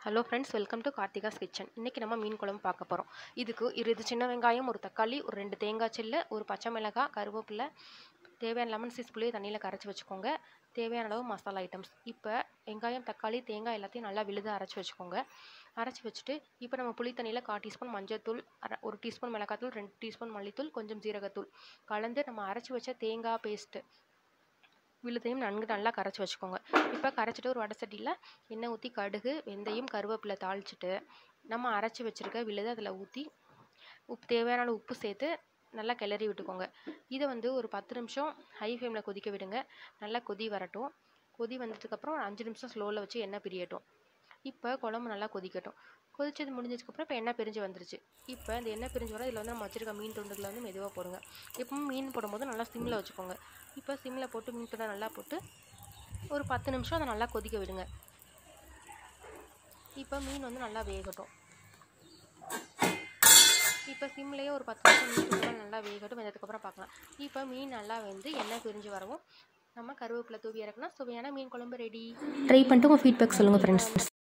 Hello friends welcome to Karthika's kitchen இன்றைக்கி நம்ம மீன் குழம்பு பார்க்க போகிறோம் இதுக்கு இருபது சின்ன வெங்காயம் ஒரு தக்காளி ஒரு ரெண்டு தேங்காய் சில்லு ஒரு பச்சை மிளகாய் கருவேப்பிலை தேவையான லெமன் சீஸ் புளியை தண்ணியில் கரைச்சி வச்சுக்கோங்க. தேவையான அளவு மசாலா ஐட்டம்ஸ் இப்போ வெங்காயம் தக்காளி தேங்காய் எல்லாத்தையும் நல்லா விழுது அரைச்சி வச்சுக்கோங்க. அரைச்சி வச்சுட்டு இப்போ நம்ம புளி தண்ணியில் கால் டீஸ்பூன் மஞ்சத்தூள் அரை ஒரு டீஸ்பூன் மிளகாத்தூள் ரெண்டு டீஸ்பூன் மல்லித்தூள் கொஞ்சம் ஜீரகத்தூள் கலந்து நம்ம அரைச்சி வச்ச தேங்காய் பேஸ்ட்டு விழுதையும் நன்கு நல்லா கரைச்சி வச்சுக்கோங்க. இப்போ கரைச்சிட்டு ஒரு வடை சட்டியில் எண்ணெய் ஊற்றி கடுகு வெந்தயம் கருவேப்பிலை தாளிச்சிட்டு நம்ம அரைச்சி வச்சுருக்க விழுதை அதில் ஊற்றி உப்பு தேவையான உப்பு சேர்த்து நல்லா கிளறி விட்டுக்கோங்க. இதை வந்து ஒரு பத்து நிமிஷம் ஹை ஃப்ளேமில் கொதிக்க விடுங்க. நல்லா கொதி வரட்டும். கொதி வந்ததுக்கப்புறம் ஒரு அஞ்சு நிமிஷம் ஸ்லோவில் வச்சு எண்ணெய் பிரியட்டும். இப்போ குழம்பு நல்லா கொதிக்கட்டும். கொதிச்சது முடிஞ்சதுக்கப்புறம் இப்போ எண்ணெய் பிரிஞ்சு வந்துருச்சு. இப்போ இந்த எண்ணெய் பிரிஞ்சு வர இதில் வந்து நம்ம வச்சுருக்க மீன் துண்டுகளை வந்து மெதுவாக போடுங்க. இப்பவும் மீன் போடும்போது நல்லா சிம்மில் வச்சுக்கோங்க. இப்போ சிம்மில் போட்டு மீன் துண்டை நல்லா போட்டு ஒரு பத்து நிமிஷம் அதை நல்லா கொதிக்க விடுங்க. இப்போ மீன் வந்து நல்லா வேகட்டும். இப்போ சிம்லேயே ஒரு பத்து நிமிஷம் மீன் நல்லா வேகட்டும். வெந்ததுக்கப்புறம் பார்க்கலாம். இப்போ மீன் நல்லா வந்து எண்ணெய் பிரிஞ்சு வரவும் நம்ம கருவேப்பிலை தூவி இறக்குனா சுவையான மீன் குழம்பு ரெடி ட்ரை பண்ணிட்டு உங்கள் ஃபீட்பேக் சொல்லுங்கள் ஃப்ரெண்ட்ஸ்